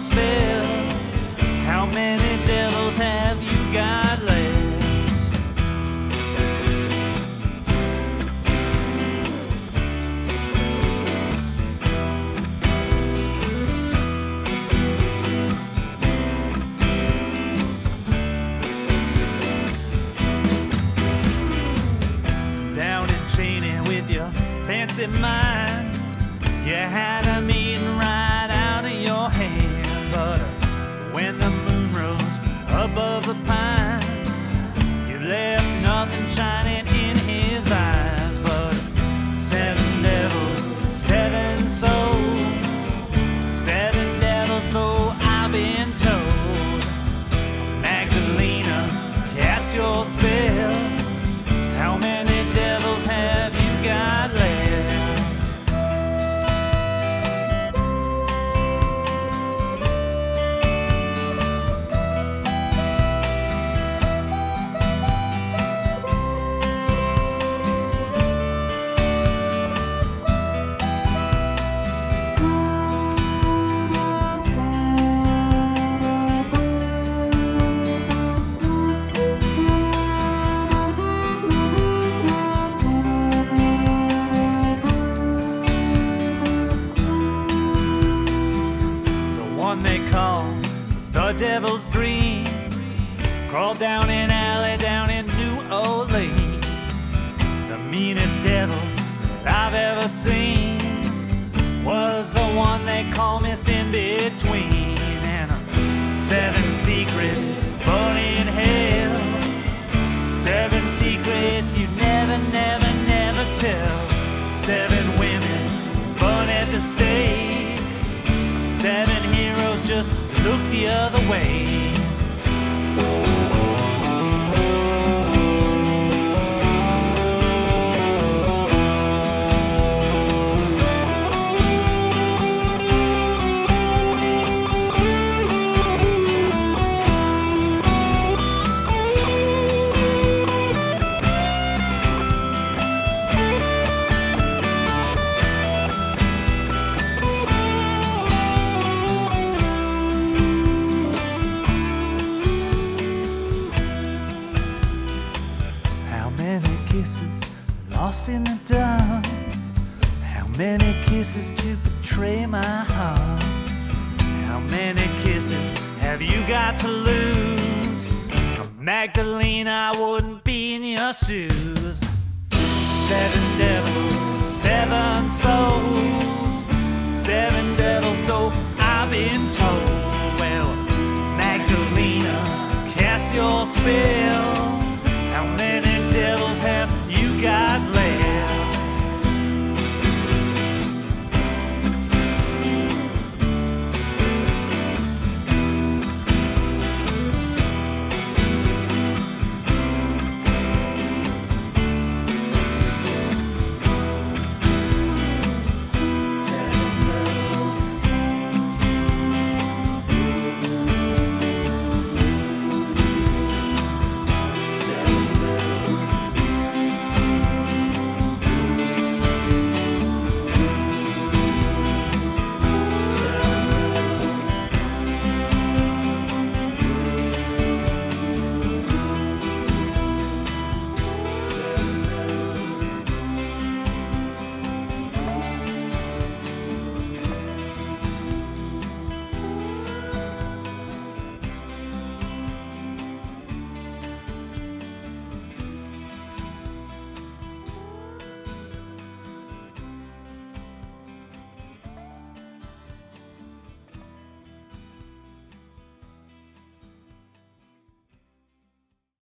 spell. How many devils have you got left? Down in Cheney with your fancy mind, you had a Down an alley down in New Orleans. The meanest devil that I've ever seen was the one they call Miss In Between. And uh, seven secrets born in hell. Seven secrets you never, never, never tell. Seven women born at the stake. Seven heroes just look the other way. Many kisses lost in the dark? How many kisses to betray my heart? How many kisses have you got to lose? Magdalena, I wouldn't be in your shoes. Seven devils, seven souls, seven devils, so I've been told. Well, Magdalena, cast your spell.